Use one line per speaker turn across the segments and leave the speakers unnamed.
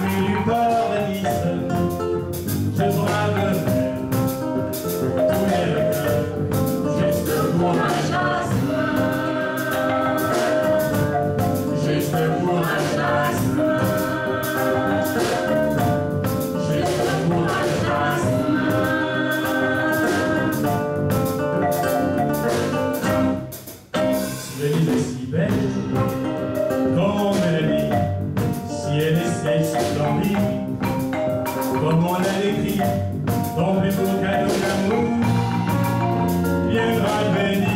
Tommy, the burn, Comment la décrit plus beau cadeau d'amour viendra le bénir.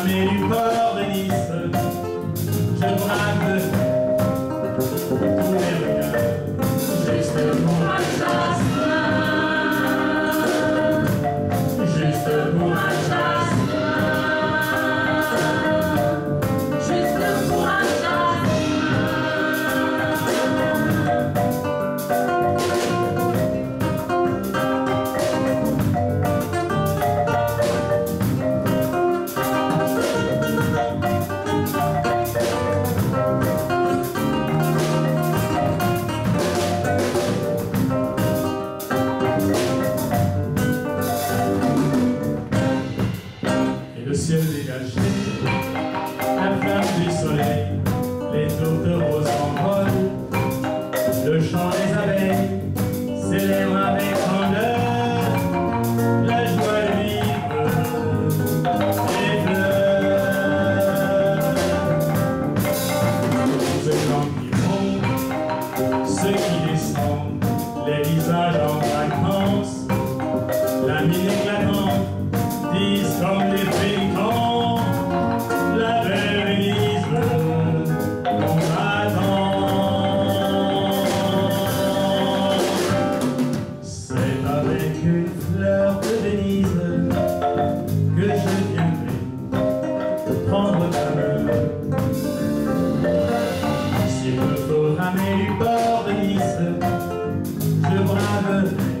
americano Le ciel dégagé, la flamme du soleil, les tourtereaux s'envolent, le chant des abeilles s'élève avec grandeur, la joie vive des fleurs. Tous ces gens qui montent, ceux qui descendent, les visages en heaven.